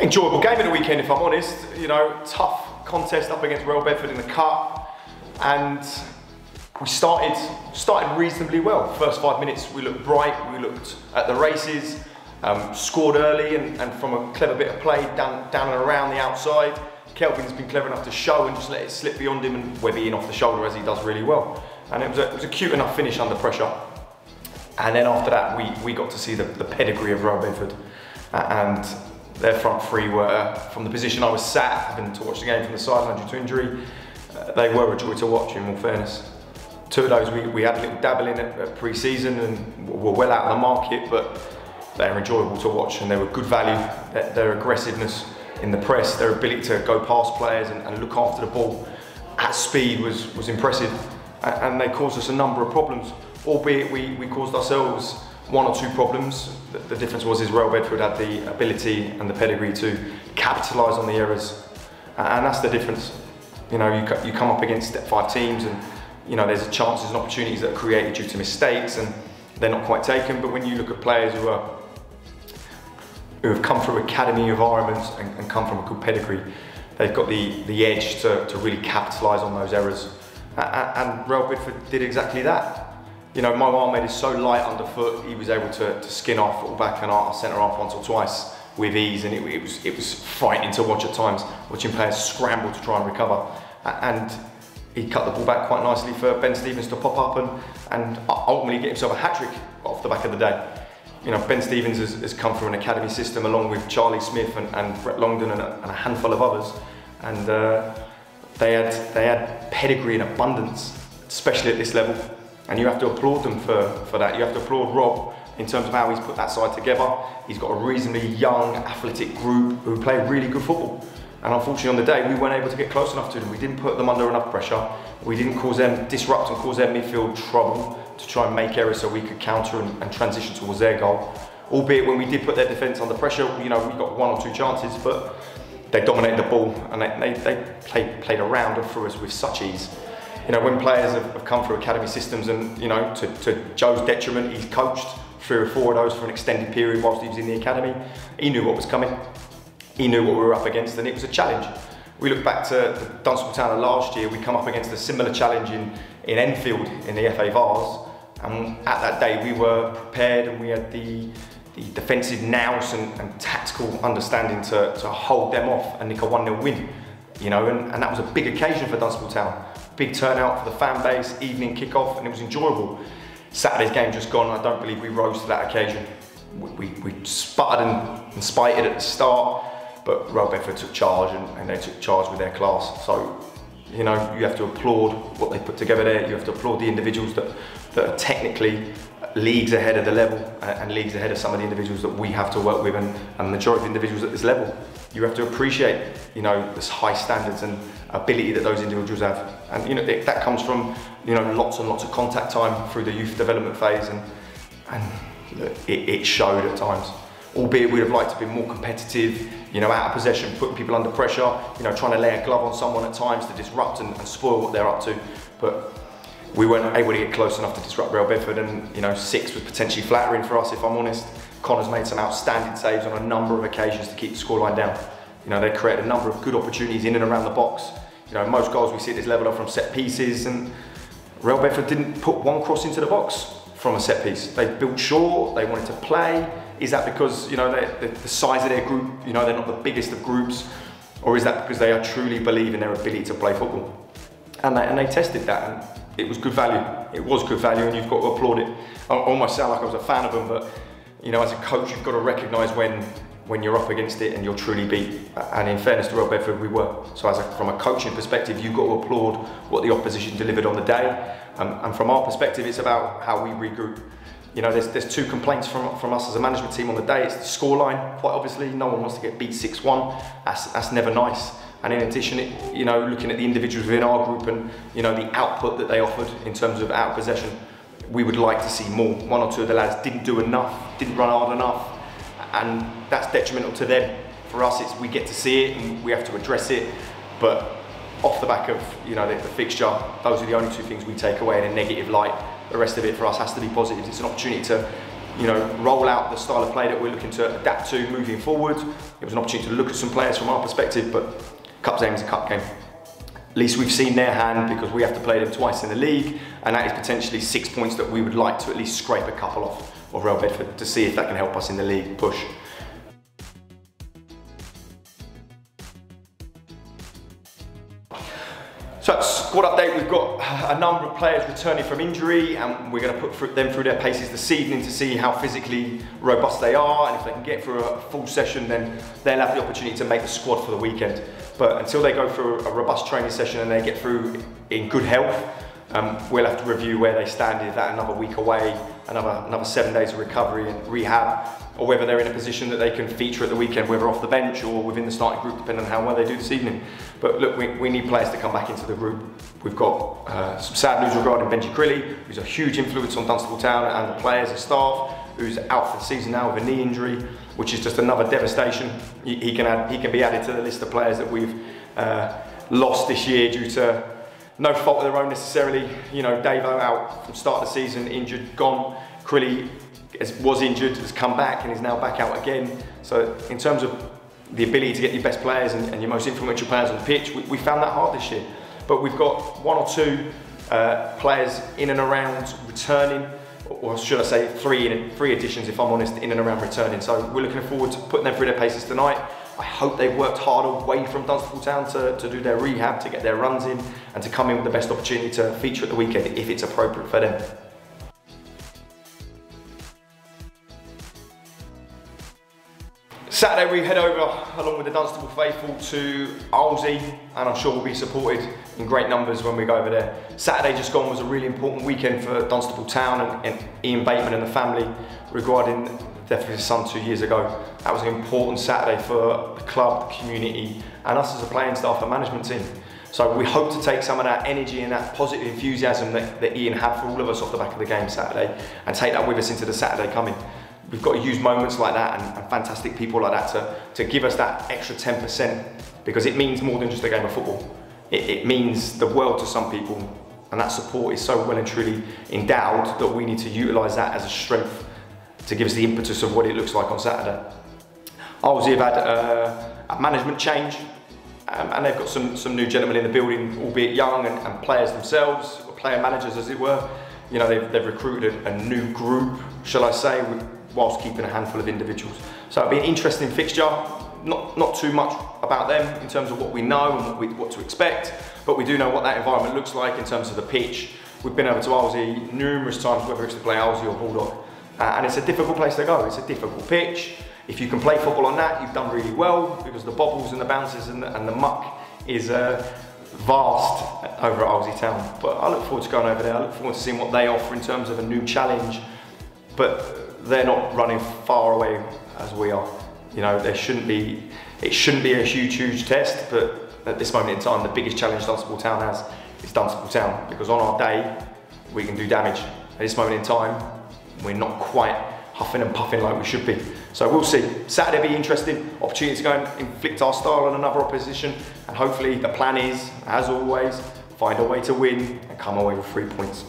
Enjoyable game of the weekend, if I'm honest. You know, tough contest up against Real Bedford in the cup, and we started started reasonably well. First five minutes, we looked bright. We looked at the races, um, scored early, and, and, from a clever bit of play down down and around the outside. Kelvin's been clever enough to show and just let it slip beyond him and Webby in off the shoulder as he does really well. And it was a, it was a cute enough finish under pressure. And then after that, we, we got to see the, the pedigree of Real Bedford. And their front three were, from the position I was sat, having to watch the game from the sideline due to injury, uh, they were a joy to watch in all fairness. Two of those we, we had a little dabble in at, pre-season and were well out of the market, but they were enjoyable to watch and they were good value. Their, their aggressiveness in the press, their ability to go past players and, and look after the ball at speed was, was impressive. And, and they caused us a number of problems, albeit we, we caused ourselves one or two problems. The, difference was is Real Bedford had the ability and the pedigree to capitalise on the errors, and that's the difference. You know, you, you come up against step five teams, and you know there's chances and opportunities that are created due to mistakes, and they're not quite taken. But when you look at players who are who have come through academy environments and, and come from a good pedigree, they've got the the edge to, to really capitalise on those errors. And, and Real Bedford did exactly that you know, my Ahmed is so light underfoot, he was able to, to skin off full back and centre off once or twice with ease, and it, it, was it was frightening to watch at times, watching players scramble to try and recover. And he cut the ball back quite nicely for Ben Stevens to pop up and, and ultimately get himself a hat trick off the back of the day. You know, Ben Stevens has, has come from an academy system along with Charlie Smith and, and Brett Longdon and a, and a handful of others, and uh, they had they had pedigree in abundance, especially at this level and you have to applaud them for, for that. You have to applaud Rob in terms of how he's put that side together. He's got a reasonably young, athletic group who play really good football. And unfortunately on the day, we weren't able to get close enough to them. We didn't put them under enough pressure. We didn't cause them, disrupt and cause their midfield trouble to try and make errors so we could counter and, and transition towards their goal. Albeit when we did put their defence under pressure, you know, we got one or two chances, but they dominated the ball and they, they, they played, played around and through us with such ease you know, when players have, have come through academy systems and, you know, to, to Joe's detriment, he's coached three or four of those for an extended period whilst he was in the academy. He knew what was coming. He knew what we were up against and it was a challenge. We look back to Dunstable Town of last year, we come up against a similar challenge in, in Enfield in the FA Vase. And at that day we were prepared and we had the, the defensive nous and, and tactical understanding to, to hold them off and nick a 1-0 win. You know, and, and that was a big occasion for Dunstable Town big turnout for the fan base, evening kickoff, and it was enjoyable. Saturday's game just gone, I don't believe we rose to that occasion. We, we, we sputtered and, and spited at the start, but Real Bedford took charge and, and, they took charge with their class. So, you know, you have to applaud what they put together there. You have to applaud the individuals that, that are technically leagues ahead of the level uh, and leagues ahead of some of the individuals that we have to work with and, and the majority of individuals at this level. You have to appreciate, you know, this high standards and ability that those individuals have. And, you know, it, that comes from, you know, lots and lots of contact time through the youth development phase and, and it, it showed at times. Albeit we'd have liked to be more competitive, you know, out of possession, putting people under pressure, you know, trying to lay a glove on someone at times to disrupt and, and spoil what they're up to. But we weren't able to get close enough to disrupt Real Bedford and you know six was potentially flattering for us if I'm honest. Connor's made some outstanding saves on a number of occasions to keep the scoreline down. You know, they created a number of good opportunities in and around the box. You know, most goals we see at this level are from set pieces and Real Bedford didn't put one cross into the box from a set piece. They built short, they wanted to play. Is that because, you know, the, the size of their group, you know, they're not the biggest of groups? Or is that because they are truly believe in their ability to play football? And they, and they tested that. And it was good value. It was good value, and you've got to applaud it. I almost sound like I was a fan of them, but you know, as a coach, you've got to recognise when when you're up against it and you're truly beat. And in fairness to Real Bedford, we were. So as a, from a coaching perspective, you've got to applaud what the opposition delivered on the day. Um, and from our perspective, it's about how we regroup. You know, there's, there's two complaints from, from us as a management team on the day. It's the scoreline, quite obviously. No one wants to get beat 6-1. That's, that's never nice. And in addition, it, you know, looking at the individuals within our group and you know the output that they offered in terms of out possession, we would like to see more. One or two of the lads didn't do enough, didn't run hard enough, and that's detrimental to them. For us, it's we get to see it and we have to address it, but off the back of you know the, the fixture, those are the only two things we take away in a negative light. The rest of it for us has to be positive. It's an opportunity to you know, roll out the style of play that we're looking to adapt to moving forward. It was an opportunity to look at some players from our perspective, but Cup's aim is a cup game. At least we've seen their hand because we have to play them twice in the league, and that is potentially six points that we would like to at least scrape a couple off of Real Bedford to see if that can help us in the league push. So squad update, we've got a number of players returning from injury and we're going to put them through their paces this evening to see how physically robust they are and if they can get through a full session then they'll have the opportunity to make the squad for the weekend. But until they go through a robust training session and they get through in good health, um, we'll have to review where they stand. Is that another week away, another, another seven days of recovery and rehab, or whether they're in a position that they can feature at the weekend, whether off the bench or within the starting group, depending on how well they do this evening. But look, we, we need players to come back into the group. We've got uh, some sad news regarding Benji Crilley, who's a huge influence on Dunstable Town and the players and staff, who's out for the season now with a knee injury, which is just another devastation. He, he can, add, he can be added to the list of players that we've uh, lost this year due to no fault of their own necessarily. You know, Davo out from start of the season, injured, gone. Crilley was injured, has come back and is now back out again. So in terms of the ability to get your best players and, and your most influential players on the pitch, we, we, found that hard this year. But we've got one or two uh, players in and around returning, or should I say three, in, three additions if I'm honest, in and around returning. So we're looking forward to putting them through their paces tonight. I hope they've worked hard away from Dunstable Town to, to do their rehab, to get their runs in, and to come in with the best opportunity to feature at the weekend if it's appropriate for them. Saturday we head over along with the Dunstable faithful to Arlesey and I'm sure we'll be supported in great numbers when we go over there. Saturday just gone was a really important weekend for Dunstable Town and, and Ian Bateman and the family regarding the death of his son two years ago. That was an important Saturday for the club, the community and us as a playing staff and management team. So we hope to take some of that energy and that positive enthusiasm that, that Ian had for all of us off the back of the game Saturday and take that with us into the Saturday coming we've got to use moments like that and, and, fantastic people like that to, to give us that extra 10% because it means more than just a game of football. It, it means the world to some people and that support is so well and truly endowed that we need to utilise that as a strength to give us the impetus of what it looks like on Saturday. Obviously, have had uh, a management change um, and they've got some, some new gentlemen in the building, albeit young and, and players themselves, player managers as it were. You know, they've, they've recruited a new group, shall I say, whilst keeping a handful of individuals. So it'll be an interesting fixture. Not, not too much about them in terms of what we know and what, we, what to expect, but we do know what that environment looks like in terms of the pitch. We've been over to Arlesey numerous times, whether it's to play Arlesey or Bulldog, uh, and it's a difficult place to go. It's a difficult pitch. If you can play football on that, you've done really well because the bobbles and the bounces and the, and the muck is uh, vast over at Arlesey Town. But I look forward to going over there. I look forward to seeing what they offer in terms of a new challenge. But they're not running far away as we are. You know, there shouldn't be, it shouldn't be a huge, huge test, but at this moment in time, the biggest challenge Dunstable Town has is Dunstable Town, because on our day, we can do damage. At this moment in time, we're not quite huffing and puffing like we should be. So we'll see. Saturday be interesting, opportunity to go and inflict our style on another opposition, and hopefully the plan is, as always, find a way to win and come away with three points.